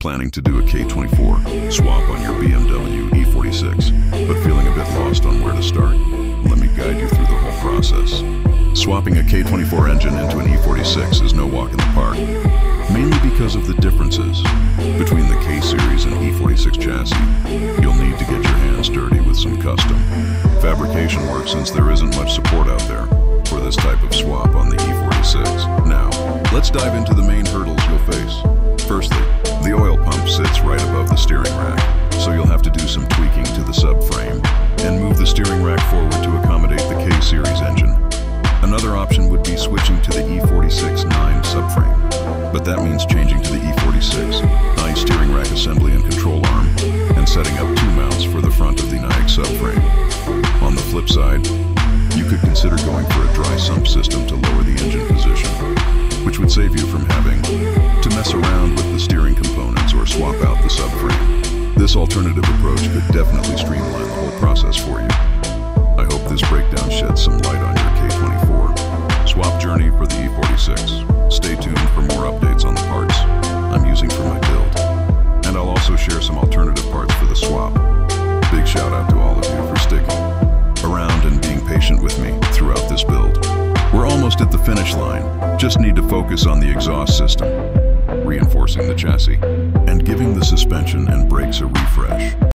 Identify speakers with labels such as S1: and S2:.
S1: Planning to do a K24 swap on your BMW E46, but feeling a bit lost on where to start? Let me guide you through the whole process. Swapping a K24 engine into an E46 is no walk in the park, mainly because of the differences between the K-Series and E46 chassis. You'll need to get your hands dirty with some custom fabrication work since there isn't much support out there for this type of swap on the E46. Now, let's dive into the steering rack, so you'll have to do some tweaking to the subframe and move the steering rack forward to accommodate the K-Series engine. Another option would be switching to the E46-9 subframe, but that means changing to the E46 9 steering rack assembly and control arm and setting up two mounts for the front of the IX subframe. On the flip side, you could consider going for a dry sump system to lower the engine position, which would save you from This alternative approach could definitely streamline the whole process for you. I hope this breakdown sheds some light on your K24 swap journey for the E46. Stay tuned for more updates on the parts I'm using for my build. And I'll also share some alternative parts for the swap. Big shout out to all of you for sticking around and being patient with me throughout this build. We're almost at the finish line, just need to focus on the exhaust system, reinforcing the chassis, and giving